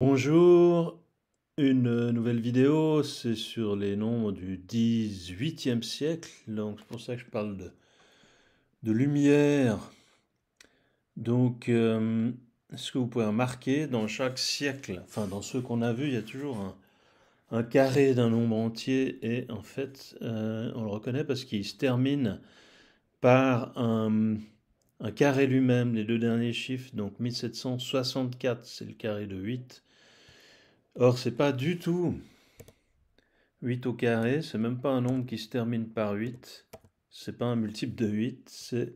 Bonjour, une nouvelle vidéo, c'est sur les nombres du XVIIIe siècle, donc c'est pour ça que je parle de, lumière. Donc, euh, ce que vous pouvez remarquer, dans chaque siècle, enfin dans ceux qu'on a vus, il y a toujours un, un carré d'un nombre entier, et en fait, euh, on le reconnaît parce qu'il se termine par un, un carré lui-même, les deux derniers chiffres, donc 1764, c'est le carré de 8. Or, c'est pas du tout 8 au carré, c'est même pas un nombre qui se termine par 8, c'est pas un multiple de 8, c'est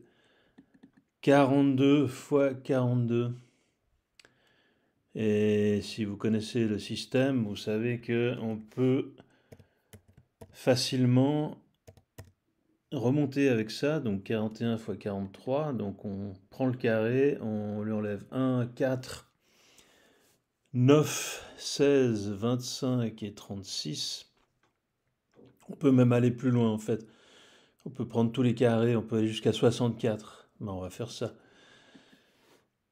42 fois 42. Et si vous connaissez le système, vous savez que on peut facilement remonter avec ça, donc 41 fois 43, donc on prend le carré, on lui enlève 1, 4, 9, 16, 25 et 36. On peut même aller plus loin en fait. On peut prendre tous les carrés, on peut aller jusqu'à 64. Ben, on va faire ça.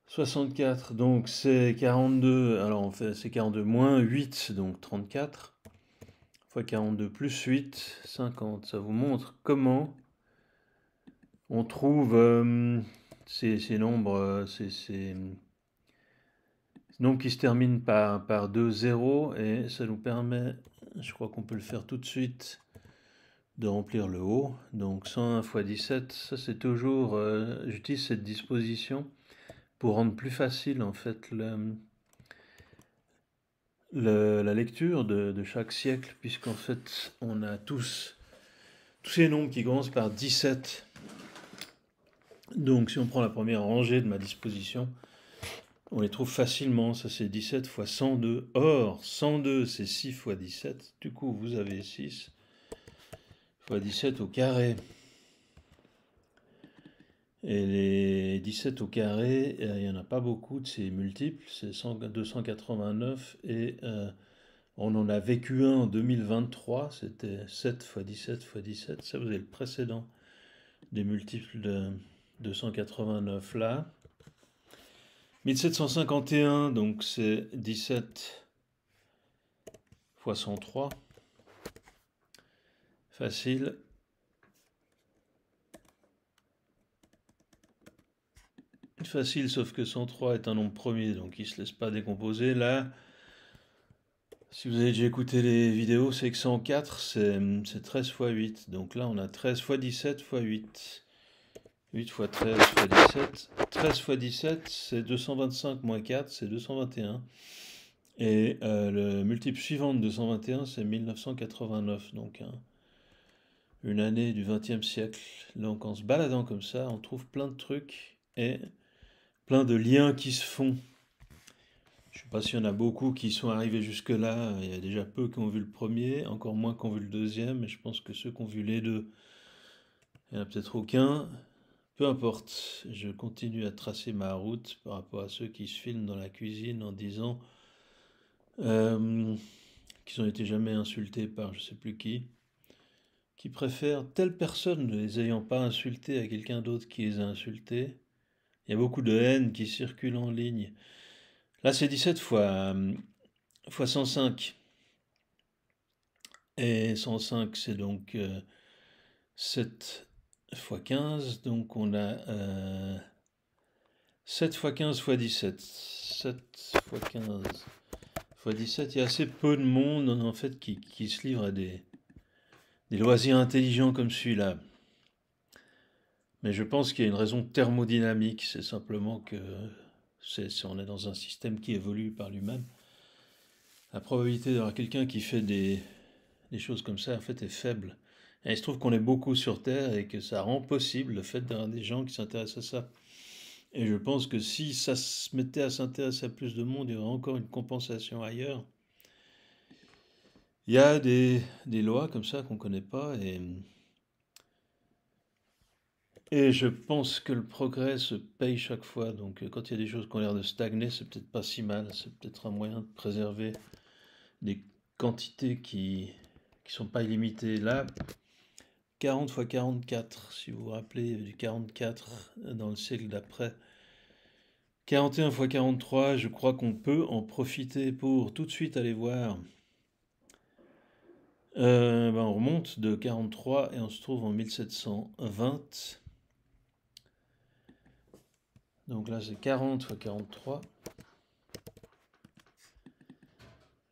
64, donc c'est 42, alors on fait c'est 42 moins 8, donc 34 fois 42 plus 8, 50. Ça vous montre comment on trouve euh, ces, nombres, euh, ces, ces, nombres qui se terminent par, par 2 0 et ça nous permet, je crois qu'on peut le faire tout de suite, de remplir le haut. Donc 101 fois 17, ça c'est toujours, euh, j'utilise cette disposition pour rendre plus facile en fait la lecture de, de, chaque siècle, puisqu'en fait, on a tous, tous ces nombres qui commencent par 17. Donc, si on prend la première rangée de ma disposition, on les trouve facilement. Ça, c'est 17 fois 102. Or, 102, c'est 6 fois 17. Du coup, vous avez 6 fois 17 au carré. Et les 17 au carré, euh, il n'y en a pas beaucoup de ces multiples, c'est 289 et euh, on en a vécu un en 2023, c'était 7 fois 17 fois 17, ça vous avez le précédent des multiples de 289 là. 1751, donc c'est 17 fois 103. Facile. Facile, sauf que 103 est un nombre premier, donc il ne se laisse pas décomposer. Là, si vous avez déjà écouté les vidéos, c'est que 104, c'est 13 fois 8. Donc là, on a 13 fois 17 fois 8. 8 fois 13 fois 17. 13 fois 17, c'est 225 moins 4, c'est 221. Et euh, le multiple suivant de 221, c'est 1989. Donc hein, une année du 20e siècle. Donc en se baladant comme ça, on trouve plein de trucs. Et plein de liens qui se font. Je ne sais pas s'il y en a beaucoup qui sont arrivés jusque-là. Il y a déjà peu qui ont vu le premier, encore moins qui ont vu le deuxième, mais je pense que ceux qui ont vu les deux, il n'y en a peut-être aucun. Peu importe, je continue à tracer ma route par rapport à ceux qui se filment dans la cuisine en disant euh, qu'ils n'ont été jamais insultés par je sais plus qui, qui préfèrent telle personne ne les ayant pas insultés à quelqu'un d'autre qui les a insultés, il y a beaucoup de haine qui circule en ligne. Là, c'est 17 fois, fois 105. Et 105, c'est donc euh, 7 fois 15. Donc, on a euh, 7 fois 15 fois 17. 7 fois 15 fois 17. Il y a assez peu de monde, en fait, qui, se livre à des, loisirs intelligents comme celui-là. Mais je pense qu'il y a une raison thermodynamique, c'est simplement que c'est, on est dans un système qui évolue par lui-même. La probabilité d'avoir quelqu'un qui fait des, des, choses comme ça, en fait, est faible. Et il se trouve qu'on est beaucoup sur Terre et que ça rend possible le fait d'avoir des gens qui s'intéressent à ça. Et je pense que si ça se mettait à s'intéresser à plus de monde, il y aurait encore une compensation ailleurs. Il y a des, des lois comme ça qu'on ne connaît pas et et je pense que le progrès se paye chaque fois. Donc, euh, quand il y a des choses qui ont l'air de stagner, c'est peut-être pas si mal. C'est peut-être un moyen de préserver des quantités qui ne sont pas illimitées. Là, 40 fois 44, si vous vous rappelez du 44 dans le siècle d'après, 41 x 43, je crois qu'on peut en profiter pour tout de suite aller voir. Euh, ben, on remonte de 43 et on se trouve en 1720. Donc là c'est 40 x 43.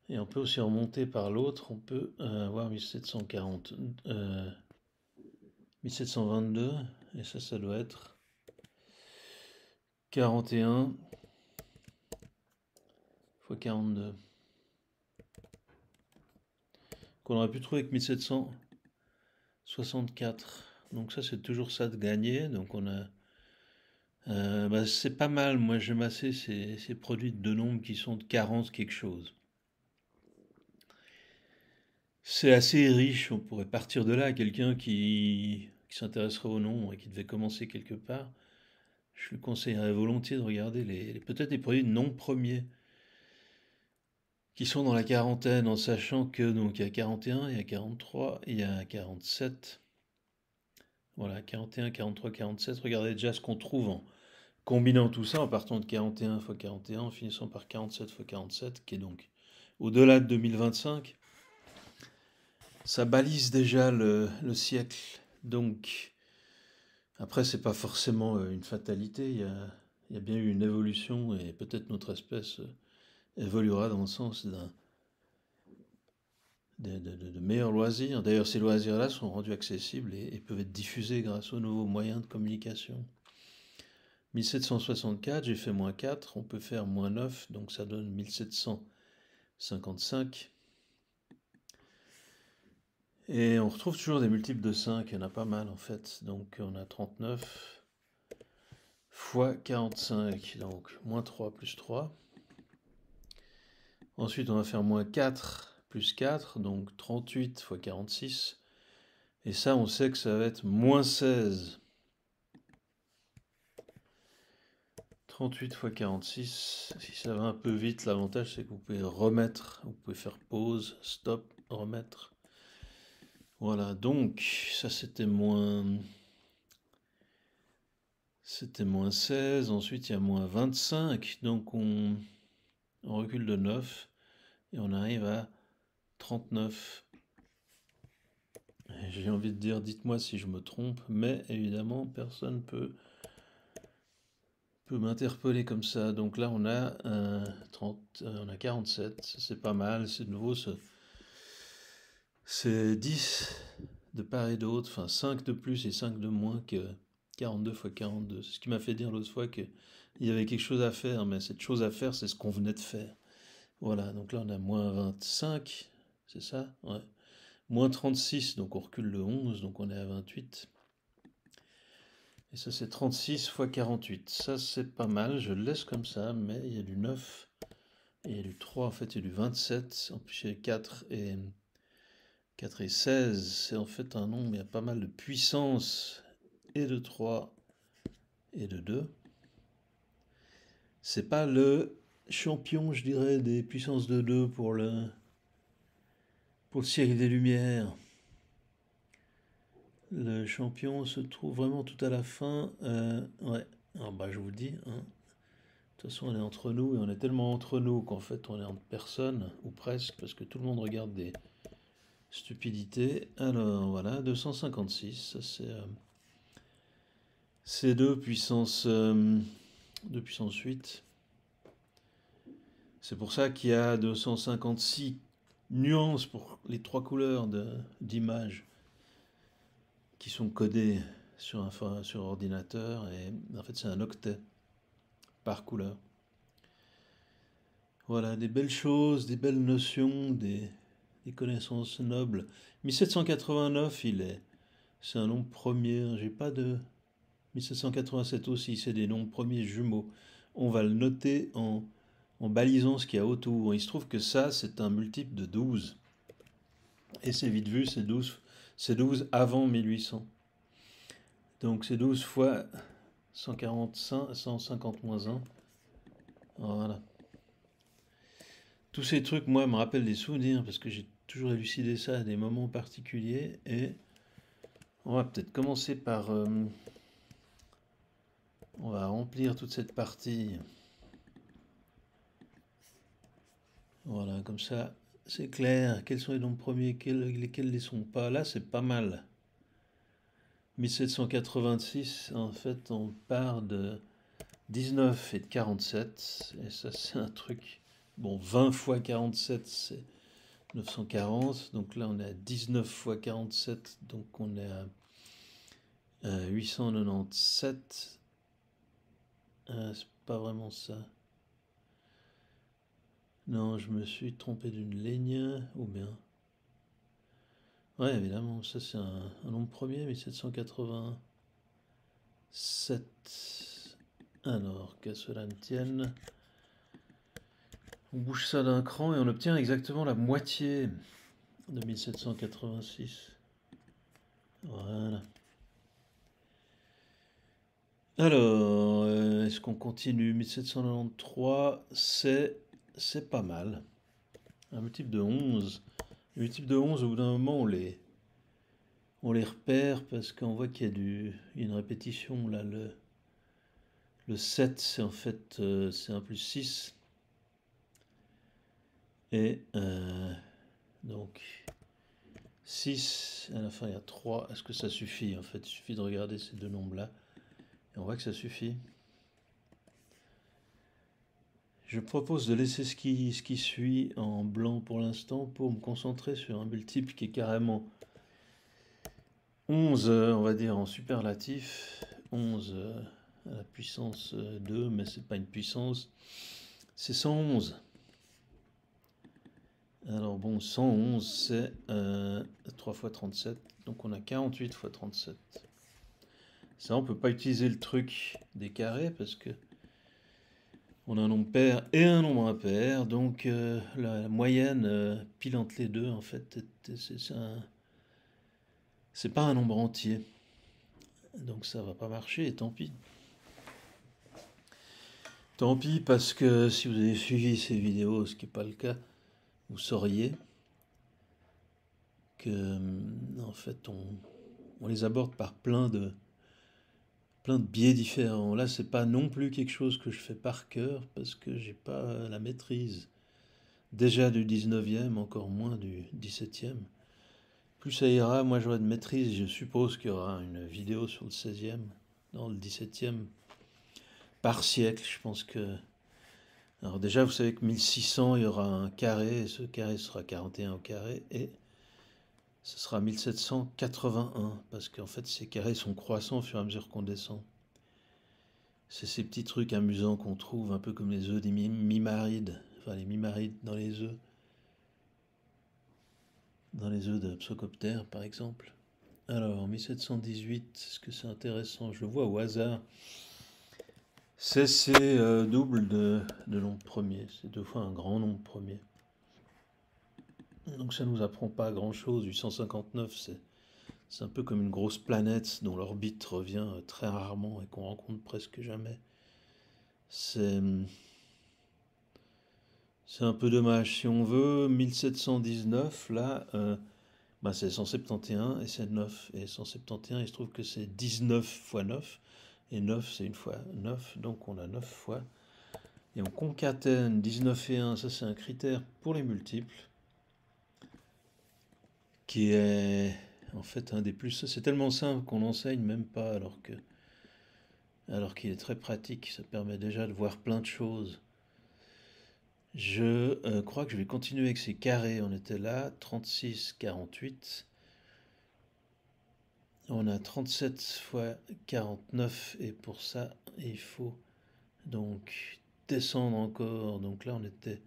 Et on peut aussi remonter par l'autre, on peut euh, avoir 1740, 1722, et ça, ça doit être 41 x 42. Qu'on aurait pu trouver avec 1764. Donc ça, c'est toujours ça de gagner. Donc on a... Euh, bah, c'est pas mal. Moi, j'aime assez ces, ces produits de deux nombres qui sont de 40 quelque chose. C'est assez riche, on pourrait partir de là. Quelqu'un qui, s'intéresserait au nom et qui devait commencer quelque part, je lui conseillerais volontiers de regarder les, peut-être les produits non premiers qui sont dans la quarantaine, en sachant que donc il y a 41, il y a 43, il y a 47. Voilà, 41, 43, 47. Regardez déjà ce qu'on trouve en combinant tout ça, en partant de 41 x 41, en finissant par 47 x 47, qui est donc au-delà de 2025 ça balise déjà le, siècle. Donc, après, c'est pas forcément euh, une fatalité. Il y a, bien eu une évolution et peut-être notre espèce euh, évoluera dans le sens d'un de, meilleurs loisirs. D'ailleurs, ces loisirs-là sont rendus accessibles et, et, peuvent être diffusés grâce aux nouveaux moyens de communication. 1764, j'ai fait moins 4, on peut faire moins 9, donc ça donne 1755. Et on retrouve toujours des multiples de 5, il y en a pas mal en fait. Donc on a 39 fois 45, donc moins 3 plus 3. Ensuite on va faire moins 4 plus 4, donc 38 fois 46. Et ça on sait que ça va être moins 16. 38 fois 46, si ça va un peu vite, l'avantage c'est que vous pouvez remettre, vous pouvez faire pause, stop, remettre. Voilà, donc ça c'était moins... C'était moins 16, ensuite il y a moins 25, donc on, recule de 9 et on arrive à 39. J'ai envie de dire, dites-moi si je me trompe, mais évidemment, personne peut, peut m'interpeller comme ça. Donc là, on a, 30, euh, on a 47, c'est pas mal, c'est nouveau ce, c'est 10 de part et d'autre, enfin 5 de plus et 5 de moins que 42 fois 42. C'est ce qui m'a fait dire l'autre fois qu'il y avait quelque chose à faire, mais cette chose à faire, c'est ce qu'on venait de faire. Voilà, donc là on a moins 25, c'est ça? Ouais. Moins 36, donc on recule le 11, donc on est à 28. Et ça c'est 36 fois 48. Ça c'est pas mal, je le laisse comme ça, mais il y a du 9, et il y a du 3, en fait il y a du 27, en plus il y a 4 et 4 et 16, c'est en fait un nombre, il y a pas mal de puissance, et de 3 et de 2. C'est pas le champion, je dirais, des puissances de 2 pour le, pour le siècle des Lumières. Le champion se trouve vraiment tout à la fin. Euh, ouais, bah, je vous le dis. Hein. De toute façon, on est entre nous et on est tellement entre nous qu'en fait, on est entre personne, ou presque, parce que tout le monde regarde des, Stupidité. Alors voilà, 256, ça c'est euh, C2 puissance, euh, puissance 8. C'est pour ça qu'il y a 256 nuances pour les trois couleurs d'image qui sont codées sur, un, sur ordinateur. Et en fait, c'est un octet par couleur. Voilà, des belles choses, des belles notions, des, des connaissances nobles. 1789, il est. C'est un nom premier. J'ai pas de. 1787 aussi, c'est des noms premiers jumeaux. On va le noter en, en balisant ce qu'il y a autour. Il se trouve que ça, c'est un multiple de 12. Et c'est vite vu, c'est 12, c'est 12 avant 1800. Donc c'est 12 fois 145, 150 moins 1. Voilà. Tous ces trucs, moi, me rappellent des souvenirs parce que j'ai toujours élucider ça à des moments particuliers et on va peut-être commencer par euh, on va remplir toute cette partie. Voilà comme ça c'est clair. Quels sont les nombres premiers? Quels, lesquels ne les sont pas? Là c'est pas mal. 1786 en fait on part de 19 et de 47 et ça c'est un truc bon 20 fois 47 c'est 940. Donc là, on est à 19 fois 47. Donc on est à, 897. Euh, c'est pas vraiment ça. Non, je me suis trompé d'une ligne. Ou bien. Ouais, évidemment, ça c'est un, nombre premier, 1787. Alors, qu'à cela ne tienne. On bouge ça d'un cran et on obtient exactement la moitié de 1786. Voilà. Alors, euh, est-ce qu'on continue? 1793, c'est, pas mal. Un multiple de 11. Le multiple de 11, au bout d'un moment, on les, les repère parce qu'on voit qu'il y a, du, une répétition. Là, le, le 7, c'est en fait euh, c'est un plus 6. Et euh, donc 6, à la fin il y a 3. Est-ce que ça suffit En fait, il suffit de regarder ces deux nombres-là. Et on voit que ça suffit. Je propose de laisser ce qui, ce suit en blanc pour l'instant pour me concentrer sur un multiple qui est carrément 11, on va dire, en superlatif. 11 euh, à la puissance 2, mais c'est pas une puissance. C'est 111. Alors bon, 111, c'est 3 x 37. Donc on a 48 x 37. Ça, on peut pas utiliser le truc des carrés parce que on a un nombre pair et un nombre impair, donc euh, la, moyenne euh, pile entre les deux, en fait, c'est pas un nombre entier. Donc ça va pas marcher, et tant pis. Tant pis, parce que si vous avez suivi ces vidéos, ce qui n'est pas le cas, vous sauriez que, en fait, on, les aborde par plein de, plein de biais différents. Là, c'est pas non plus quelque chose que je fais par cœur parce que j'ai pas la maîtrise déjà du 19e, encore moins du 17e. Plus ça ira, moi j'aurai de maîtrise. Je suppose qu'il y aura une vidéo sur le 16e, dans le 17e, par siècle. Je pense que. Alors, déjà, vous savez que 1600, il y aura un carré, et ce carré sera 41 au carré, et ce sera 1781, parce qu'en fait ces carrés sont croissants au fur et à mesure qu'on descend. C'est ces petits trucs amusants qu'on trouve, un peu comme les œufs des mimarides, enfin les mimarides dans les œufs, dans les œufs de Psocoptère par exemple. Alors, 1718, est-ce que c'est intéressant Je le vois au hasard. C'est ces euh, doubles de, de nombre premier, c'est deux fois un grand nombre premier. Donc ça ne nous apprend pas grand-chose. 859, c'est, un peu comme une grosse planète dont l'orbite revient euh, très rarement et qu'on rencontre presque jamais. C'est, c'est un peu dommage. Si on veut, 1719, là, euh, bah c'est 171 et c'est 9. Et 171, il se trouve que c'est 19 fois 9. Et 9, c'est une fois 9. Donc on a 9 fois. Et on concatène 19 et 1, ça c'est un critère pour les multiples qui est en fait un des plus. C'est tellement simple qu'on n'enseigne même pas, alors que alors qu'il est très pratique. Ça permet déjà de voir plein de choses. Je euh, crois que je vais continuer avec ces carrés. On était là, 36, 48. On a 37 fois 49 et pour ça, il faut donc descendre encore. Donc là, on était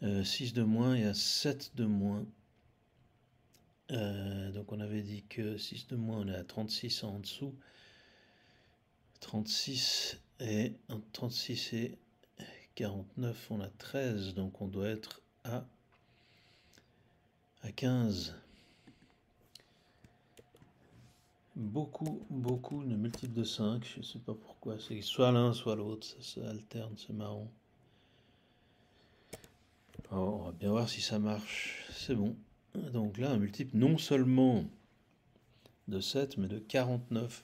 6 euh, de moins et à 7 de moins. Euh, donc on avait dit que 6 de moins, on est à 36 en dessous. 36 et entre 36 et 49, on a 13, donc on doit être à 15. Beaucoup, beaucoup de multiples de 5, je ne sais pas pourquoi, c'est soit l'un, soit l'autre, ça, alterne, c'est marrant. on va bien voir si ça marche, c'est bon. Donc là, un multiple non seulement de 7, mais de 49.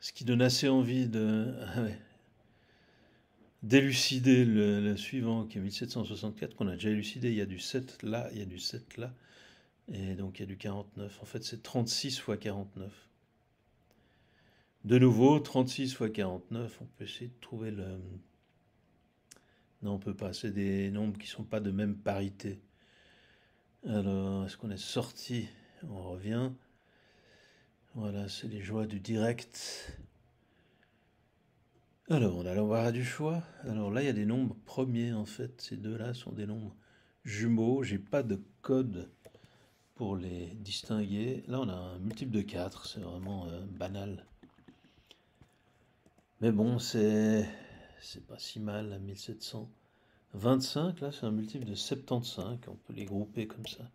Ce qui donne assez envie de, d'élucider le, suivant qui est 1764, qu'on a déjà élucidé. Il y a du 7 là, il y a du 7 là. Et donc il y a du 49. En fait, c'est 36 fois 49. De nouveau, 36 fois 49, on peut essayer de trouver le... Non, on peut pas, c'est des nombres qui ne sont pas de même parité. Alors, est-ce qu'on est sorti? On revient. Voilà, c'est les joies du direct. Alors, on a l'embarras du choix. Alors là, il y a des nombres premiers, en fait. Ces deux-là sont des nombres jumeaux. J'ai pas de code pour les distinguer. Là, on a un multiple de 4. C'est vraiment euh, banal. Mais bon, c'est pas si mal, 1725. Là, c'est un multiple de 75. On peut les grouper comme ça.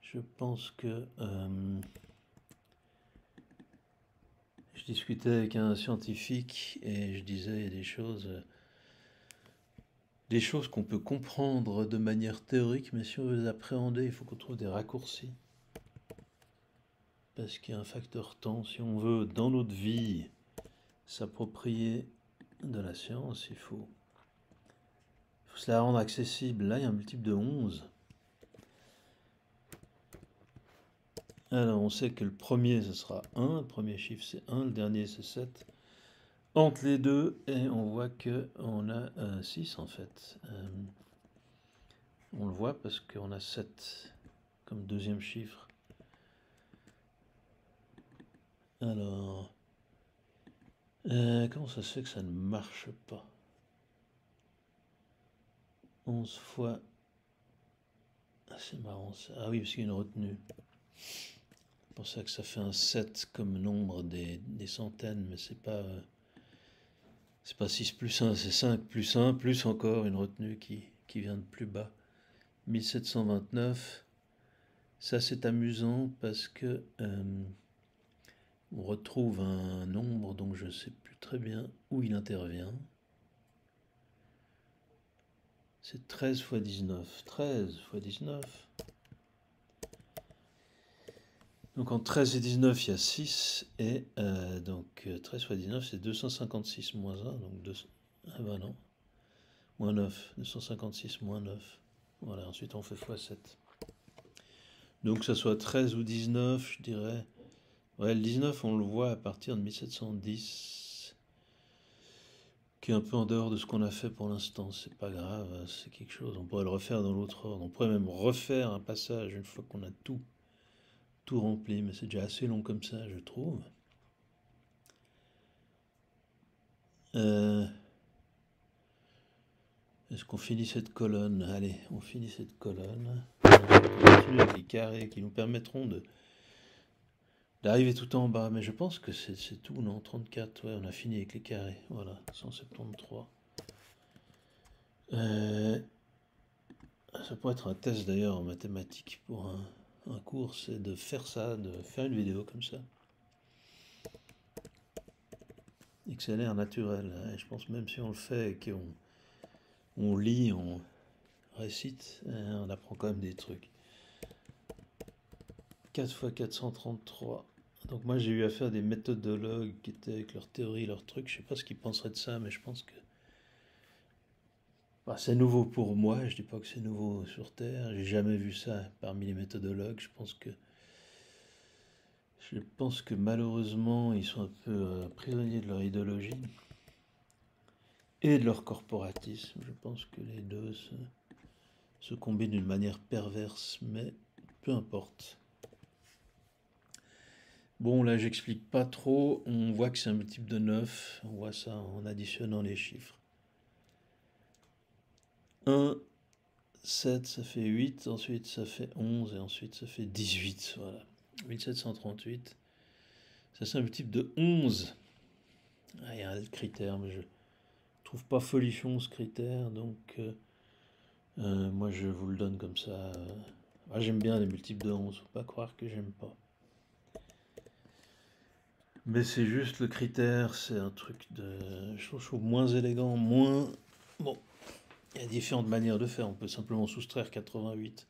Je pense que... Euh, je discutais avec un scientifique et je disais des choses, des choses qu'on peut comprendre de manière théorique, mais si on veut les appréhender, il faut qu'on trouve des raccourcis. Parce qu'il y a un facteur temps. Si on veut, dans notre vie, s'approprier de la science, il faut, il faut se la rendre accessible. Là, il y a un multiple de 11. Alors, on sait que le premier, ce sera 1. Le premier chiffre, c'est 1. Le dernier, c'est 7. Entre les deux, et on voit qu'on a un 6, en fait. Euh, on le voit parce qu'on a 7 comme deuxième chiffre. Alors, euh, comment ça se fait que ça ne marche pas? 11 fois... Ah, c'est marrant ça. Ah oui, parce qu'il y a une retenue pour ça que ça fait un 7 comme nombre des, centaines, mais c'est pas c'est pas 6 plus 1, c'est 5 plus 1, plus encore une retenue qui, vient de plus bas. 1729, ça c'est amusant parce que euh, on retrouve un nombre dont je ne sais plus très bien où il intervient. C'est 13 fois 19. 13 fois 19. Donc en 13 et 19, il y a 6, et euh, donc 13 fois 19, c'est 256 moins 1, donc 2, ah ben non, moins 9, 256 moins 9. Voilà, ensuite on fait x7. Donc que ce soit 13 ou 19, je dirais. Ouais, le 19, on le voit à partir de 1710, qui est un peu en dehors de ce qu'on a fait pour l'instant. C'est pas grave, c'est quelque chose. On pourrait le refaire dans l'autre ordre. On pourrait même refaire un passage une fois qu'on a tout rempli, mais c'est déjà assez long comme ça, je trouve. Euh, est-ce qu'on finit cette colonne? Allez, on finit cette colonne. Les carrés qui nous permettront de d'arriver tout en bas. Mais je pense que c'est tout, non? 34, ouais, on a fini avec les carrés. Voilà, 173. Euh, ça pourrait être un test d'ailleurs en mathématiques pour un, un cours, c'est de faire ça, de faire une vidéo comme ça. L'air naturel. Hein. je pense même si on le fait et qu'on on lit, on récite, hein, on apprend quand même des trucs. 4 x 433. Donc moi j'ai eu à faire des méthodologues qui étaient avec leur théorie, leurs trucs. Je sais pas ce qu'ils penseraient de ça, mais je pense que bah, c'est nouveau pour moi, je dis pas que c'est nouveau sur Terre, j'ai jamais vu ça parmi les méthodologues. Je pense que je pense que malheureusement ils sont un peu euh, prisonniers de leur idéologie et de leur corporatisme. Je pense que les deux se, se combinent d'une manière perverse, mais peu importe. Bon, là, j'explique pas trop. On voit que c'est un multiple de 9. On voit ça en additionnant les chiffres. 1, 7, ça fait 8, ensuite ça fait 11, et ensuite ça fait 18. Voilà. 1738. Ça, c'est un type de 11. Ah, il y a un critère, mais je trouve pas folichon ce critère, donc euh, euh, moi je vous le donne comme ça. Ah, j'aime bien les multiples de 11, faut pas croire que j'aime pas. Mais c'est juste le critère, c'est un truc de. Je trouve moins élégant, moins. Bon, il y a différentes manières de faire. On peut simplement soustraire 88.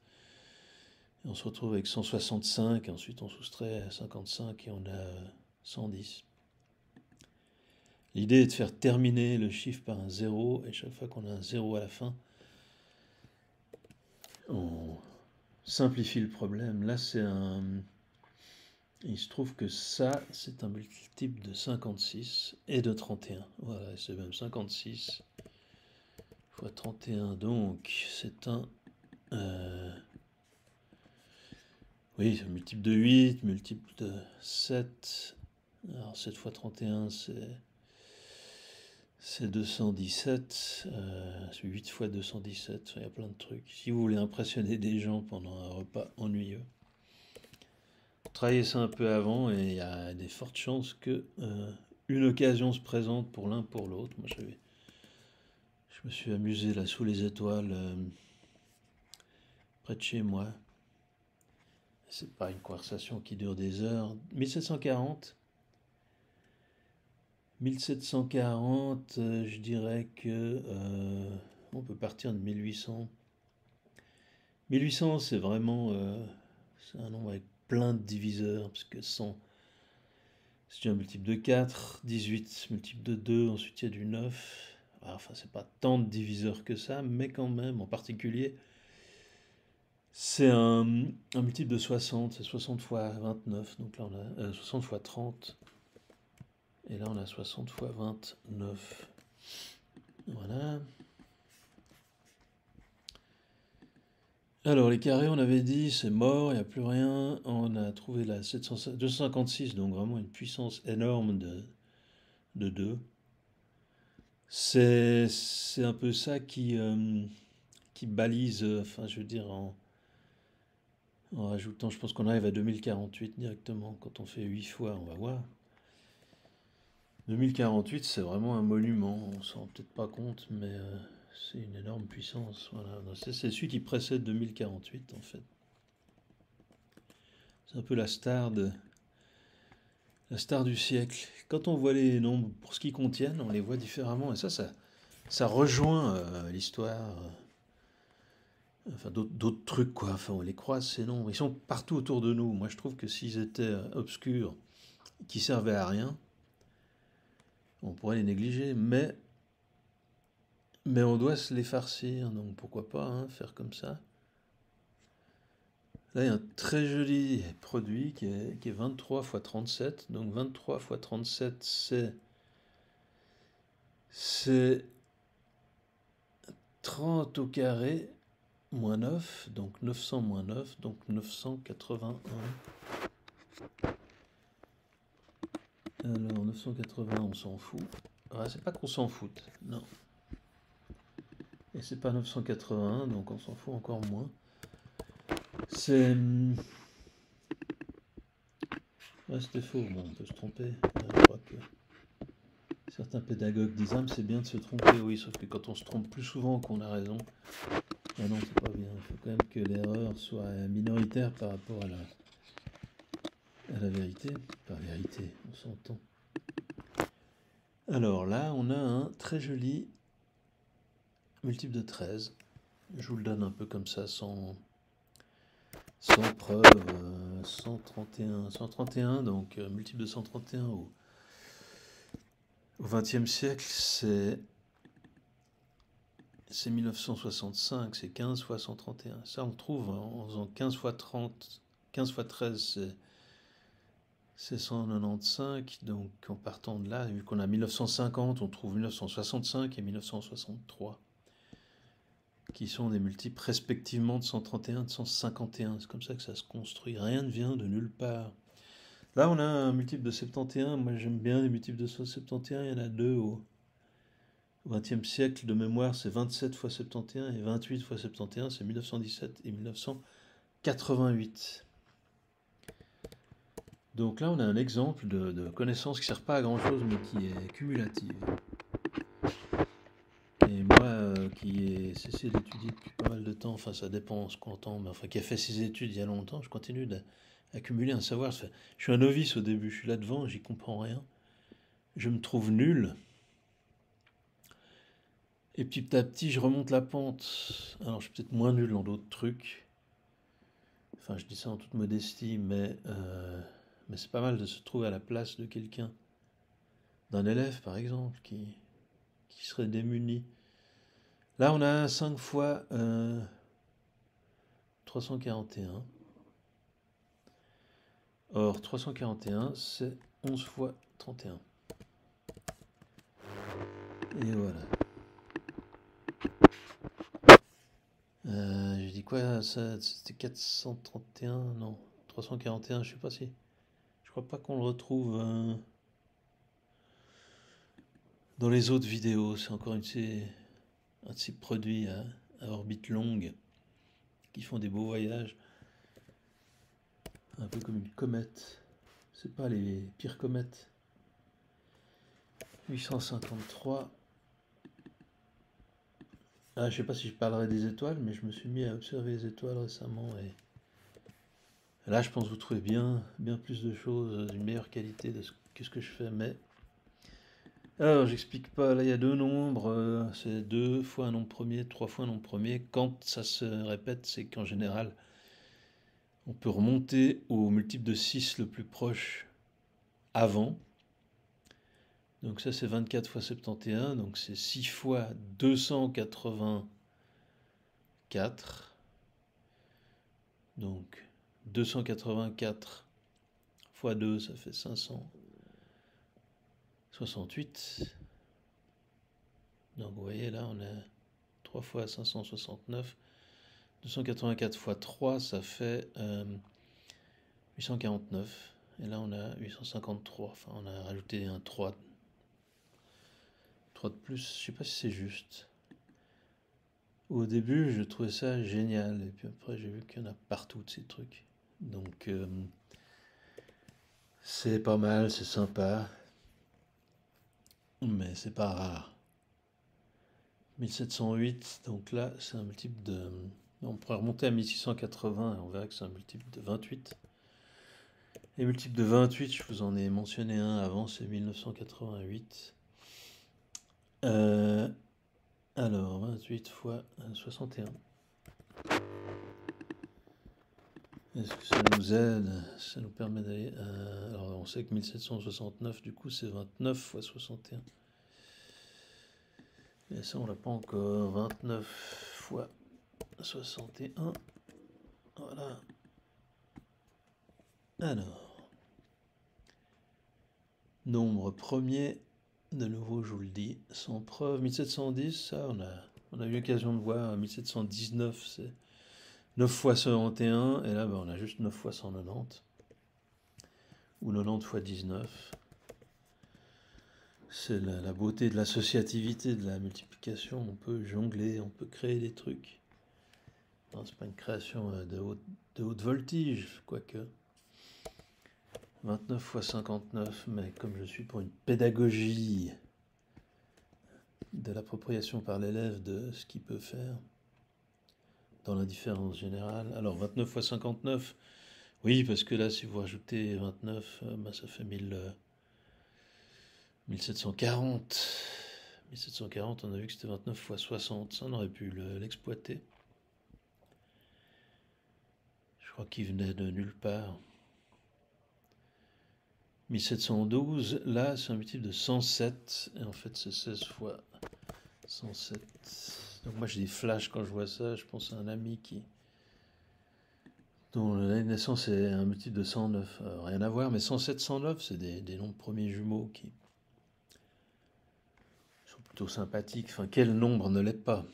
Et on se retrouve avec 165. Et ensuite, on soustrait 55 et on a 110. L'idée est de faire terminer le chiffre par un 0, et chaque fois qu'on a un 0 à la fin, on simplifie le problème. Là, c'est un... Il se trouve que ça, c'est un multiple de 56 et de 31. Voilà, c'est même 56 fois 31. Donc, c'est un... Euh, oui, multiple de 8, multiple de 7. Alors 7 fois 31, c'est c'est 217. Euh, c'est 8 fois 217. Il y a plein de trucs. Si vous voulez impressionner des gens pendant un repas ennuyeux, travaillez ça un peu avant et il y a des fortes chances que euh, une occasion se présente pour l'un pour l'autre. Moi, je me suis amusé là sous les étoiles, euh, près de chez moi c'est pas une conversation qui dure des heures. 1740. 1740, euh, je dirais que euh, on peut partir de 1800. 1800, c'est vraiment un nombre avec plein de diviseurs, parce que 100, c'est un multiple de 4, 18 multiple de 2, ensuite il y a du 9. Enfin, c'est pas tant de diviseurs que ça, mais quand même, en particulier, c'est un, multiple de 60, c'est 60 fois 29, donc là on a 60 euh, fois 30, et là on a 60 fois 29. Voilà. Alors les carrés, on avait dit, c'est mort, il n'y a plus rien. On a trouvé la 256, donc vraiment une puissance énorme de 2. C'est un peu ça qui, euh, qui balise, enfin je veux dire, en, en rajoutant, je pense qu'on arrive à 2048 directement. Quand on fait 8 fois, on va voir. 2048, c'est vraiment un monument. On s'en rend peut-être pas compte, mais euh, c'est une énorme puissance. Voilà. C'est celui qui précède 2048, en fait. C'est un peu la star de la star du siècle. Quand on voit les nombres pour ce qu'ils contiennent, on les voit différemment. Et ça, ça, rejoint euh, l'histoire. Euh, enfin d'autres trucs quoi. Enfin, on les croise ces nombres. Ils sont partout autour de nous. Moi, je trouve que s'ils étaient obscurs, qui servaient à rien, on pourrait les négliger. Mais mais on doit se les farcir. Donc pourquoi pas hein, faire comme ça. Là, il y a un très joli produit qui est, qui est 23 x 37. Donc 23 x 37, c'est c'est 30 au carré moins 9, donc 900 moins 9, donc 981. Alors 980, on s'en fout. Ah, c'est pas qu'on s'en fout, non. Et c'est pas 981, donc on s'en fout encore moins. C'est... Ouais, c'était faux, bon, on peut se tromper. Je crois que certains pédagogues disent ah, c'est bien de se tromper, oui, sauf que quand on se trompe plus souvent qu'on a raison, ah non, c'est pas bien. Il faut quand même que l'erreur soit minoritaire par rapport à la, à la vérité. Par vérité, on s'entend. Alors là, on a un très joli multiple de 13. Je vous le donne un peu comme ça, sans, sans preuve. 131, 131, donc euh, multiple de 131 au, XXe siècle, c'est c'est 1965, c'est 15 fois 131. Ça, on trouve en faisant 15 fois 30, 15 fois 13, c'est 195. Donc, en partant de là, vu qu'on a 1950, on trouve 1965 et 1963, qui sont des multiples respectivement de 131 et de 151. C'est comme ça que ça se construit. Rien ne vient de nulle part. Là, on a un multiple de 71. Moi, j'aime bien les multiples de 71. Il y en a deux au XXe siècle, de mémoire, c'est 27 fois 71 et 28 fois 71, c'est 1917 et 1988. Donc là, on a un exemple de, connaissance qui ne sert pas à grand-chose, mais qui est cumulative. Qui ai cessé d'étudier depuis pas mal de temps, enfin ça dépend ce qu'on entend, mais enfin qui a fait ses études il y a longtemps, je continue d'accumuler un savoir. Je suis un novice au début, je suis là devant, j'y comprends rien. Je me trouve nul, et petit à petit, je remonte la pente. Alors, je suis peut-être moins nul dans d'autres trucs. Enfin, je dis ça en toute modestie, mais, euh, mais c'est pas mal de se trouver à la place de quelqu'un d'un élève, par exemple, qui, qui serait démuni. Là, on a 5 fois 341. Euh, Or, 341, c'est 11 fois 31. Et voilà. Euh, je dis quoi? C'était 431 Non, 341, je sais pas si. Je crois pas qu'on le retrouve euh, dans les autres vidéos. C'est encore une un de ces produits à, orbite longue qui font des beaux voyages. Un peu comme une comète. C'est pas les pires comètes. 853. Ah, je sais pas si je parlerai des étoiles, mais je me suis mis à observer les étoiles récemment et là, je pense que vous trouvez bien, bien plus de choses d'une meilleure qualité de ce, que ce que je fais, mais alors, j'explique pas. Là, il y a deux nombres. Euh, c'est deux fois un nombre premier, trois fois un nombre premier. Quand ça se répète, c'est qu'en général, on peut remonter au multiple de 6 le plus proche avant. Donc ça, c'est 24 fois 71. Donc c'est 6 fois 284. Donc 284 fois 2, ça fait 500. 68. Donc vous voyez là, on a 3 fois 569. 284 fois 3, ça fait 849. Euh, Et là, on a 853. Enfin, on a rajouté un 3. 3 de plus. Je sais pas si c'est juste. Au début, je trouvais ça génial. Et puis après, j'ai vu qu'il y en a partout de ces trucs. Donc, euh, c'est pas mal, c'est sympa mais c'est pas rare. 1708, donc là, c'est un multiple de... On pourrait remonter à 1680 et on verra que c'est un multiple de 28. Et multiple de 28, je vous en ai mentionné un avant, c'est 1988. Euh, alors, 28 fois 61. Est-ce que ça nous aide? Ça nous permet d'aller. alors, on sait que 1769, du coup, c'est 29 fois 61. Et ça, on l'a pas encore. 29 fois 61. Voilà. Alors. Nombre premier, de nouveau, je vous le dis, sans preuve. 1710, ça, on a, on a eu l'occasion de voir. 1719, c'est 9 fois 71, et là ben, on a juste 9 fois 190, ou 90 fois 19. C'est la, beauté de l'associativité, de la multiplication. On peut jongler, on peut créer des trucs. Non, c'est pas une création euh, de haute, de voltige, quoique. 29 fois 59, mais comme je suis pour une pédagogie de l'appropriation par l'élève de ce qu'il peut faire, dans l'indifférence générale. Alors 29 fois 59, oui, parce que là, si vous rajoutez 29, euh, bah, ça fait 1000, 1740. 1740, on a vu que c'était 29 fois 60, ça on aurait pu l'exploiter. Je crois qu'il venait de nulle part. 1712, là c'est un multiple de 107, et en fait c'est 16 fois 107. Donc moi j'ai des flashs quand je vois ça, je pense à un ami qui dont l'année de naissance est un multiple de 109. Euh, rien à voir, mais 107, 109, c'est des, des, noms de premiers jumeaux qui sont plutôt sympathiques. Enfin, quel nombre ne l'est pas?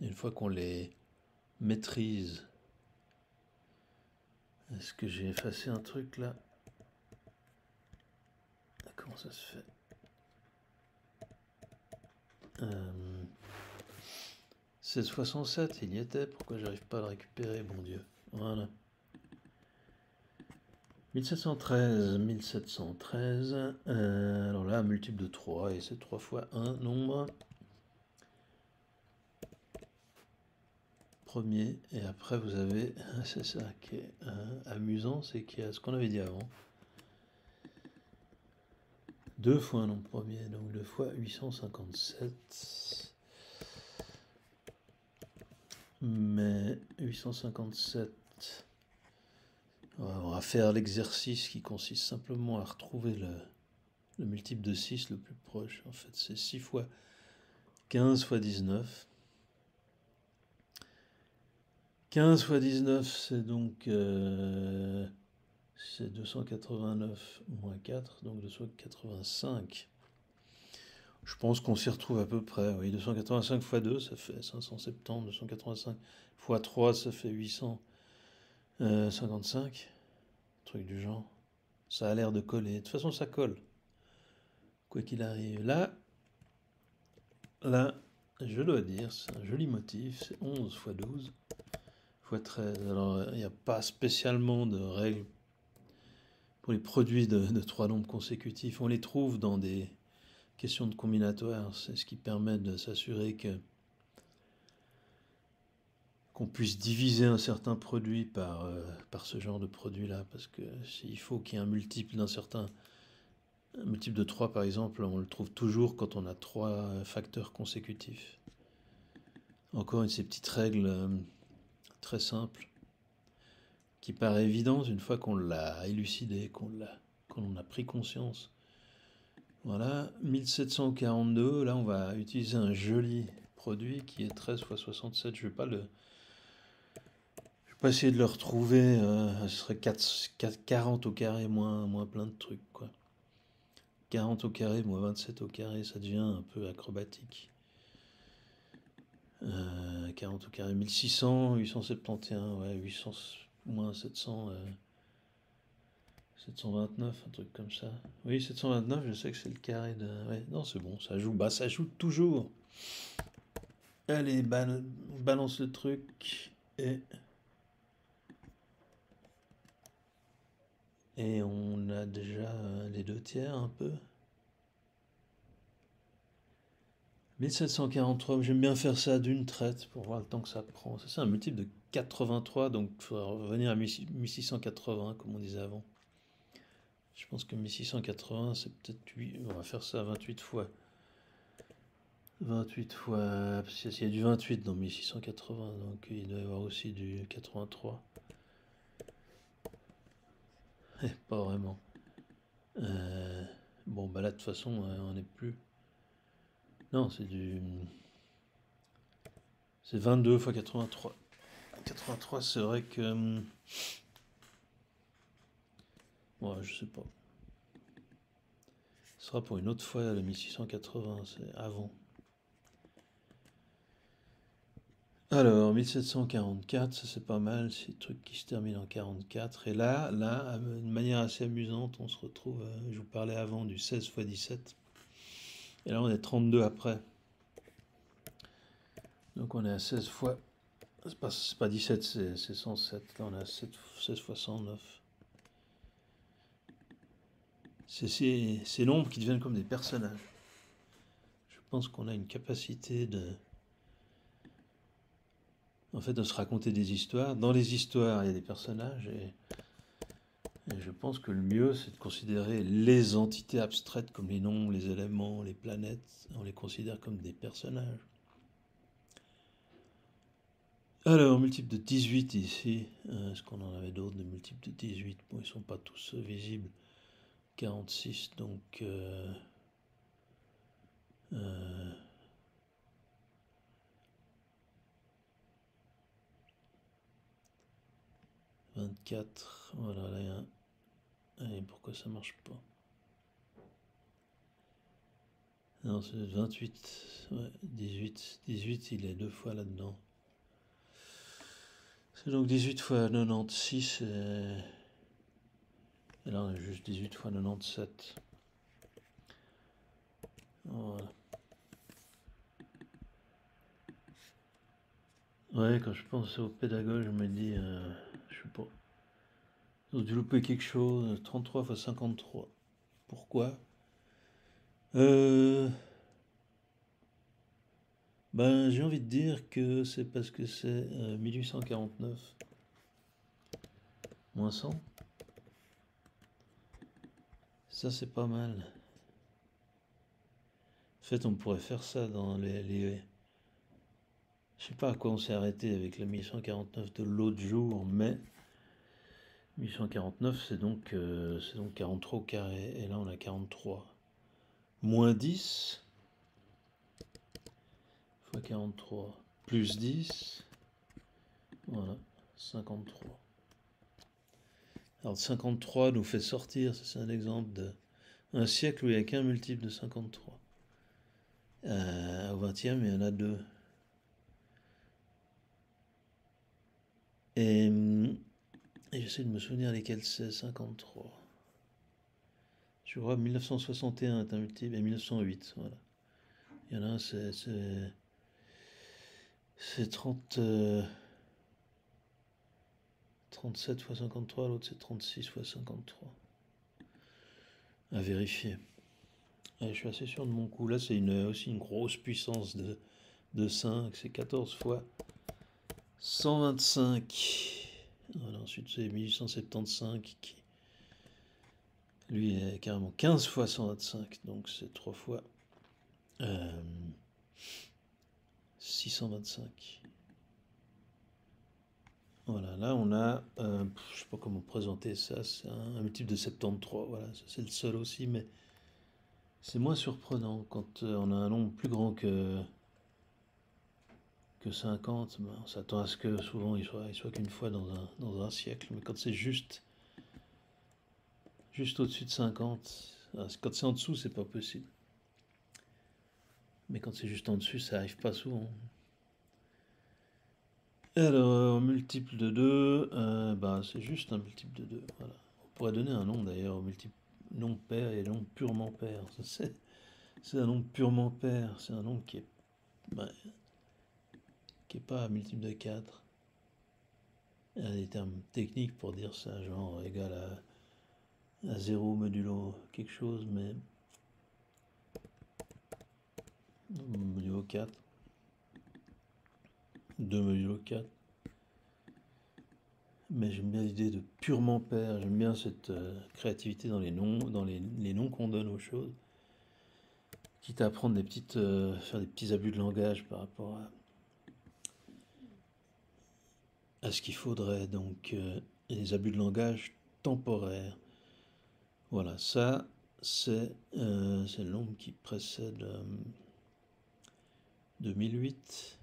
Une fois qu'on les maîtrise. Est-ce que j'ai effacé un truc là? Comment ça se fait? Euh, 1667, il y était. Pourquoi j'arrive pas à le récupérer, bon Dieu? Voilà. 1713, 1713. Euh, alors là, multiple de 3, et c'est 3 fois un nombre. Premier, et après vous avez, c'est ça qui est euh, amusant, c'est qu'il y a ce qu'on avait dit avant. 2 fois un nombre premier, donc 2 fois 857 mais 857, on va faire l'exercice qui consiste simplement à retrouver le, le multiple de 6 le plus proche. En fait, c'est 6 fois 15 fois 19. 15 fois 19, c'est donc euh, c'est 289 moins 4, donc 285. Je pense qu'on s'y retrouve à peu près. Oui, 285 fois 2, ça fait 570. 285 fois 3, ça fait 855. Truc du genre. Ça a l'air de coller. De toute façon, ça colle. Quoi qu'il arrive. Là, là, je dois dire, c'est un joli motif. C'est 11 fois 12 fois 13. Alors, il n'y a pas spécialement de règles pour les produits de trois nombres consécutifs. On les trouve dans des questions de combinatoire. C'est ce qui permet de s'assurer que qu'on puisse diviser un certain produit par, euh, par ce genre de produit-là, parce que s'il faut qu'il y ait un multiple d'un certain un multiple de 3 par exemple, on le trouve toujours quand on a trois facteurs consécutifs. Encore une de ces petites règles euh, très simples qui paraît évidente une fois qu'on l'a élucidé, qu'on l'a qu'on a pris conscience. Voilà, 1742, là on va utiliser un joli produit qui est 13 x 67, je ne vais pas le pas essayer de le retrouver. Euh, ce serait 4, 40 au carré, moins, moins plein de trucs, quoi. 40 au carré, moins 27 au carré, ça devient un peu acrobatique. 40 euh, au carré, 1600, 871, ouais, 800, moins 700, 729, euh, un truc comme ça. Oui, 729, je sais que c'est le carré de... Non, c'est bon, ça joue, bah ça joue toujours. Allez, balance le truc et... Et on a déjà euh, les deux tiers un peu. 1743, j'aime bien faire ça d'une traite pour voir le temps que ça prend. C'est un multiple de 83, donc il faudra revenir à 1680 comme on disait avant. Je pense que 1680 c'est peut-être 8, on va faire ça 28 fois. 28 fois, qu'il y a du 28 dans 1680, donc il doit y avoir aussi du 83. pas vraiment. Euh, bon, bah là, de toute façon, euh, on n'est plus. Non, c'est du. C'est 22 fois 83. 83, c'est vrai que. Ouais, je sais pas. Ce sera pour une autre fois, le 1680, c'est avant. Alors, 1744, ça c'est pas mal, c'est le truc qui se termine en 44. Et là, là, de manière assez amusante, on se retrouve, euh, je vous parlais avant du 16 x 17. Et là, on est 32 après. Donc on est à 16 fois, c'est pas, pas 17, c'est 107. Là, on est à 7, 16 fois 109. C'est ces nombres qui deviennent comme des personnages. Je pense qu'on a une capacité de en fait, de se raconter des histoires. Dans les histoires, il y a des personnages et, je pense que le mieux, c'est de considérer les entités abstraites comme les noms, les éléments, les planètes, on les considère comme des personnages. Alors, multiple de 18 ici. Euh, est-ce qu'on en avait d'autres, des multiples de 18 Bon, ils ne sont pas tous visibles. 46, donc... Euh, euh, 24, voilà, là un... Et pourquoi ça marche pas? Non, c'est 28, ouais, 18, 18, il est deux fois là-dedans. C'est donc 18 fois 96, et... et là on a juste 18 fois 97. Voilà. Ouais, quand je pense au pédagogue, je me dis... Euh, pas. Ils ont dû louper quelque chose. 33 fois 53. Pourquoi? Euh, Ben, j'ai envie de dire que c'est parce que c'est 1849 euh, moins 100. Ça, c'est pas mal. En fait, on pourrait faire ça dans les... les... Je sais pas à quoi on s'est arrêté avec la 1149 de l'autre jour, mais 849, c'est donc, euh, donc 43 au carré. Et là, on a 43. moins 10 fois 43 plus 10, voilà, 53. Alors 53 nous fait sortir, c'est un exemple de un siècle où il n'y a qu'un multiple de 53. Euh, au 20e, il y en a deux. Et, j'essaie de me souvenir lesquels c'est 53. Je crois 1961 est un multiple et 1908. Voilà. Il y en a un, c'est. C'est 30. 37 fois 53, l'autre c'est 36 fois 53. À vérifier. je suis assez sûr de mon coup. Là, c'est une, aussi une grosse puissance de, de 5. C'est 14 fois 125. Voilà, ensuite, c'est 1875 qui, lui, est carrément 15 fois 125. Donc, c'est 3 fois 625. Voilà, là on a, euh, je sais pas comment présenter ça, c'est un, multiple de 73, voilà, c'est le seul aussi, mais c'est moins surprenant quand euh, on a un nombre plus grand que, que 50, ben, on s'attend à ce que souvent il soit, soit qu'une fois dans un, dans un siècle, mais quand c'est juste, juste au-dessus de 50, ah, quand c'est en dessous, c'est pas possible. Mais quand c'est juste en dessus, ça arrive pas souvent. Alors, multiple de 2, euh, bah, c'est juste un multiple de 2. Voilà. On pourrait donner un nom d'ailleurs, multiple nombre pair et nombre purement pair. C'est, un nombre purement pair, c'est un nombre qui est, bah, qui est pas multiple de 4. Il y a des termes techniques pour dire ça, genre égal à, à 0 modulo quelque chose, mais modulo 4. 2 modulo 4. Mais j'aime bien l'idée de purement pair, j'aime bien cette euh, créativité dans les noms, dans les, noms qu'on donne aux choses. Quitte à apprendre des petites, euh, faire des petits abus de langage par rapport à, à ce qu'il faudrait. Donc, euh, les abus de langage temporaires. Voilà, ça, c'est le nombre qui précède 2008.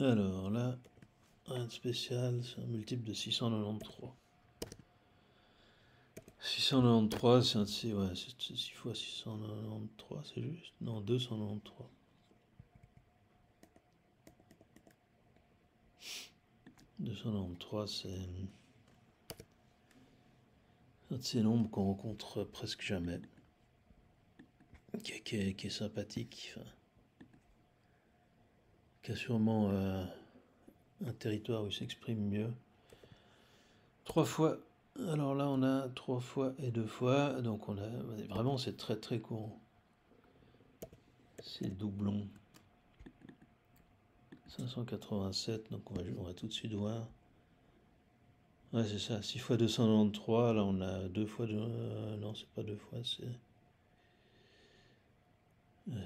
Alors là, un spécial, c'est un multiple de 693. 693, c'est un de ouais, c'est 6 fois 693, c'est juste Non, 293. « 293, c'est un de ces nombres qu'on rencontre presque jamais, qui, est sympathique qui a sûrement euh, un territoire où il s'exprime mieux. Trois fois. Alors là, on a trois fois et deux fois. Donc on a vraiment, c'est très très courant. C'est doublon. 587, donc on va, on va tout de suite voir. Ouais, c'est ça, 6 fois 293, là on a deux fois, de, euh, non c'est pas deux fois, c'est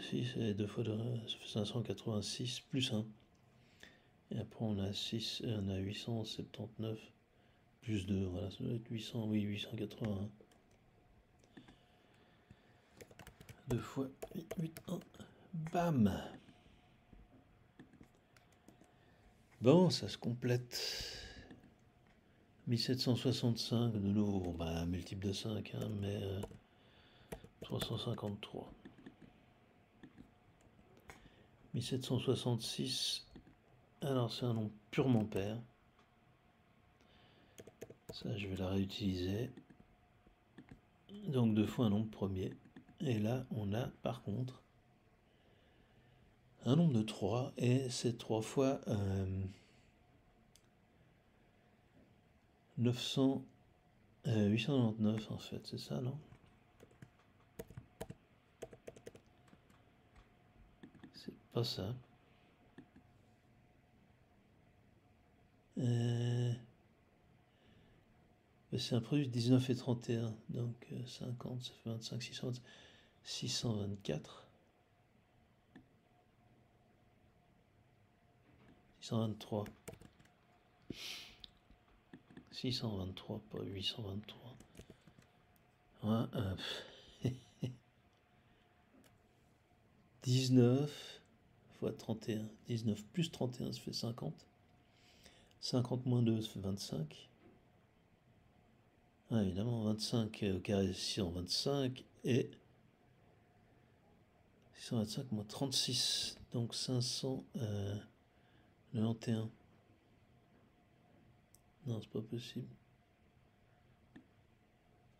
si, c'est 2 fois 2, ça fait 586 plus 1. Et après, on a 6, on a 879 plus 2. Voilà, ça doit être 800, oui, 881. 2 fois 8, 8, 1. Bam Bon, ça se complète. 1765, de nouveau, bah, multiple de 5, hein, mais 353. Euh, 1766, alors c'est un nom purement pair. Ça, je vais la réutiliser. Donc deux fois un nombre premier. Et là, on a par contre un nombre de 3 et c'est 3 fois 900, euh, 899 en fait, c'est ça, non? Pas ça. Euh, c'est un produit 19 et 31, donc 50, euh, ça fait 25, 600, 624. 623. 623, pas 823. 19 fois 31. 19 plus 31, ça fait 50. 50 moins 2, ça fait 25. Ah, évidemment, 25 au carré 625 et 625 moins 36, donc 591. Euh, non, c'est pas possible.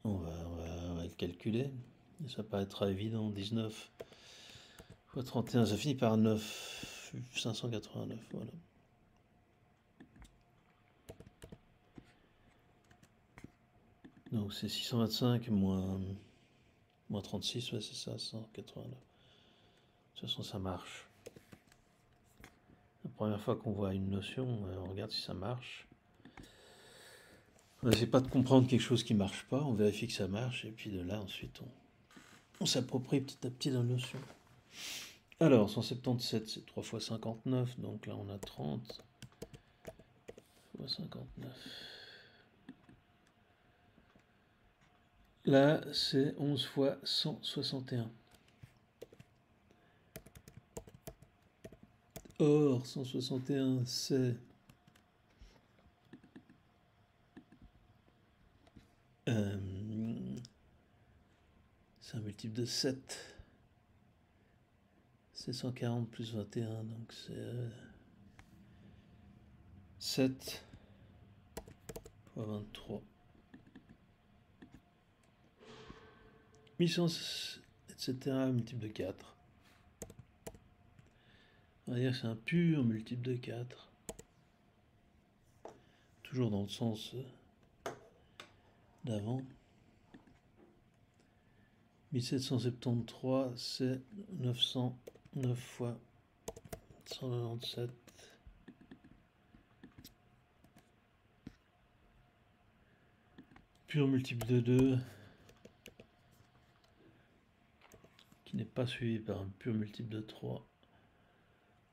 On va, on va, le calculer. Ça paraîtra évident. 19 fois 31, ça finit par 9. 589, voilà. Donc c'est 625 moins, moins 36, ouais, c'est ça, 189. De toute façon, ça marche. La première fois qu'on voit une notion, euh, on regarde si ça marche. On n'essaie pas de comprendre quelque chose qui ne marche pas, on vérifie que ça marche, et puis de là, ensuite, on, on s'approprie petit à petit la notion. Alors, 177, c'est 3 fois 59, donc là, on a 30 fois 59. Là, c'est 11 fois 161. Or, 161, c'est... Euh, c'est un multiple de 7. C'est 140 plus 21, donc c'est 7 fois 23. 1100, etc., multiple de 4. On va dire que c'est un pur multiple de 4. Toujours dans le sens euh, d'avant. 1773, c'est 909 fois 197. Pur multiple de 2. n'est pas suivi par un pur multiple de 3.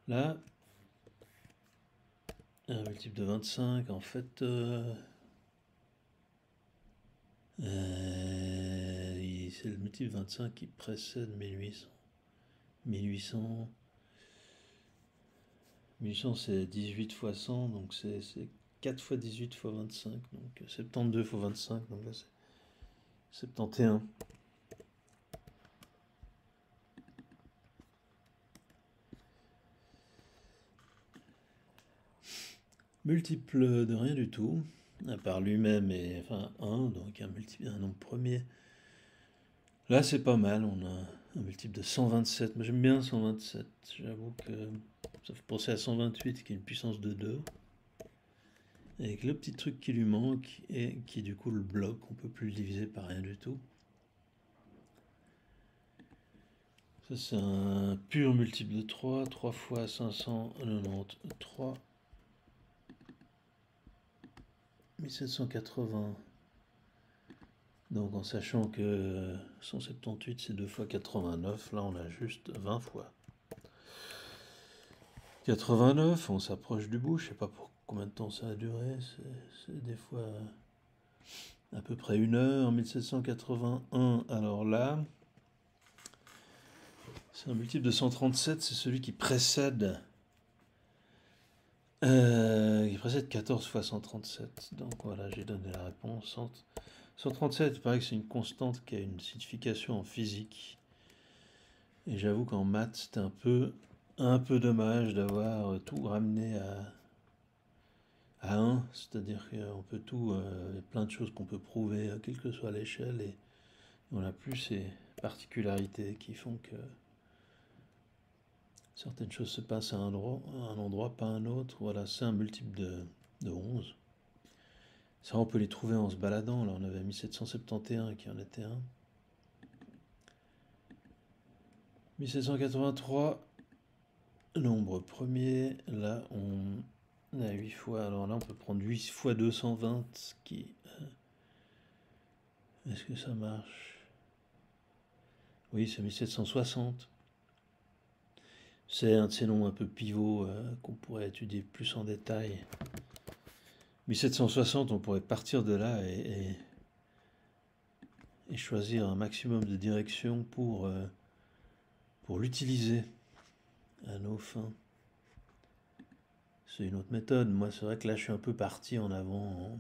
Là, un multiple de 25, en fait, euh, euh, c'est le multiple 25 qui précède 1800. 1800, 1800 c'est 18 fois 100, donc c'est 4 fois 18 fois 25, donc 72 fois 25, donc là c'est 71. multiple de rien du tout, à part lui-même et enfin 1, donc un nombre premier. Là, c'est pas mal, on a un multiple de 127. Moi, j'aime bien 127. J'avoue que ça fait penser à 128, qui est une puissance de 2. Avec le petit truc qui lui manque, et qui du coup le bloc, on peut plus le diviser par rien du tout. Ça, c'est un pur multiple de 3. 3 fois 593. 1780. Donc en sachant que 178 c'est 2 fois 89, là on a juste 20 fois. 89, on s'approche du bout, je sais pas pour combien de temps ça a duré, c'est des fois à peu près une heure, 1781. Alors là, c'est un multiple de 137, c'est celui qui précède euh, il précède 14 fois 137. Donc voilà, j'ai donné la réponse. 137, il paraît que c'est une constante qui a une signification en physique. Et j'avoue qu'en maths, c'était un peu, un peu dommage d'avoir tout ramené à, à 1. C'est-à-dire qu'on peut tout, euh, il y a plein de choses qu'on peut prouver, quelle que soit l'échelle, et on n'a plus ces particularités qui font que Certaines choses se passent à un endroit, un endroit pas un autre. Voilà, c'est un multiple de, de 11. Ça, on peut les trouver en se baladant. Là, on avait mis 771 qui en était un. 1783, nombre premier. Là, on a 8 fois. Alors là, on peut prendre 8 fois 220 qui. Euh, est-ce que ça marche? Oui, c'est 1760. C'est un de ces noms un peu pivots euh, qu'on pourrait étudier plus en détail. 1760, on pourrait partir de là et, choisir un maximum de directions pour, euh, pour l'utiliser à nos fins. C'est une autre méthode. Moi, c'est vrai que là, je suis un peu parti en avant, en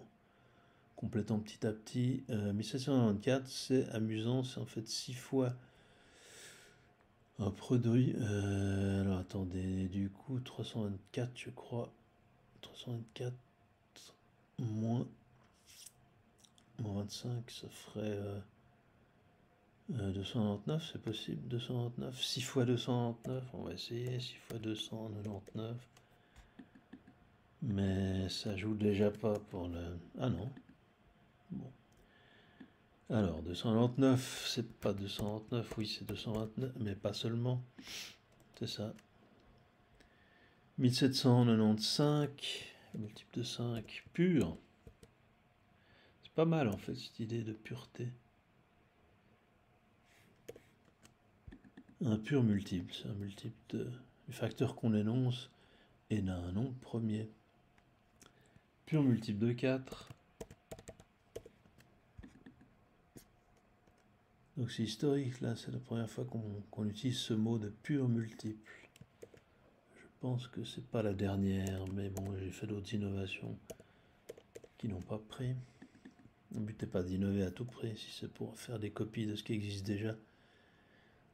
complétant petit à petit. 1794, euh, c'est amusant, c'est en fait six fois un produit. Euh, alors, attendez, du coup, 324, je crois. 324 moins, moins 25, ça ferait... 299, c'est possible 299 6 fois 299, on va essayer. 6 fois 299. Mais ça joue déjà pas pour le... Ah non. Bon. Alors, 299, c'est pas 229, oui, c'est 229, mais pas seulement. C'est ça. 1795, multiple de 5, pur. C'est pas mal en fait cette idée de pureté. Un pur multiple, c'est un multiple du facteur qu'on énonce et d'un nombre premier. Pur multiple de 4. Donc c'est historique, là, c'est la première fois qu'on utilise ce mot de pur multiple. Je pense que c'est pas la dernière, mais bon, j'ai fait d'autres innovations qui n'ont pas pris. Le but n'est pas d'innover à tout prix, si c'est pour faire des copies de ce qui existe déjà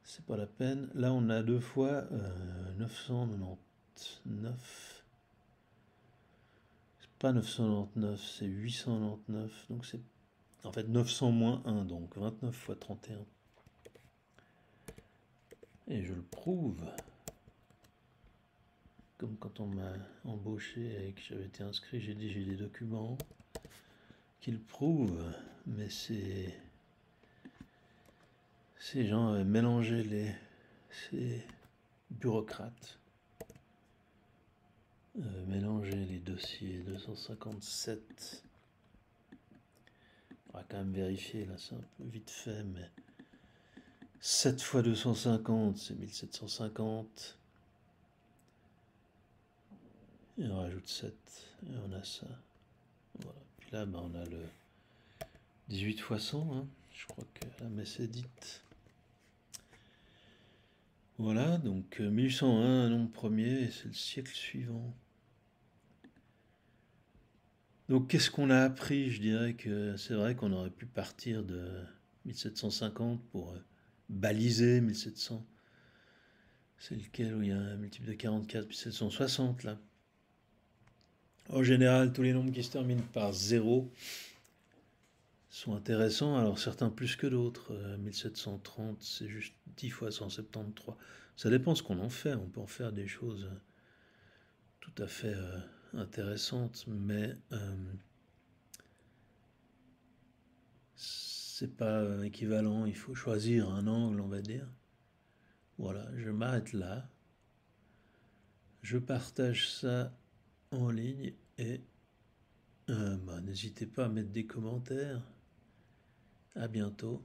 c'est pas la peine. Là, on a deux fois 999. C'est pas 999, c'est 899. Donc c'est en fait 900 moins 1, donc 29 fois 31. Et je le prouve. Comme quand on m'a embauché et que j'avais été inscrit, j'ai dit j'ai des documents qui le prouvent, mais c'est ces gens avaient mélangé les ces bureaucrates euh, mélanger les dossiers 257 on va quand même vérifier là c'est un peu vite fait mais 7 fois 250 c'est 1750 et on rajoute 7 et on a ça voilà puis là ben, on a le 18 fois 100 hein. je crois que la messe est dite voilà, donc 1801, euh, un nombre premier, c'est le siècle suivant. Donc qu'est-ce qu'on a appris? Je dirais que c'est vrai qu'on aurait pu partir de 1750 pour euh, baliser 1700. C'est lequel? Où il y a un multiple de 44, puis 760 là. En général, tous les nombres qui se terminent par 0 sont intéressants, alors certains plus que d'autres. 1730, euh, c'est juste 10 fois 173. Ça dépend ce qu'on en fait. On peut en faire des choses tout à fait euh, intéressantes, mais euh, c'est pas équivalent. Il faut choisir un angle, on va dire. Voilà, je m'arrête là. Je partage ça en ligne et bah, n'hésitez pas à mettre des commentaires. À bientôt.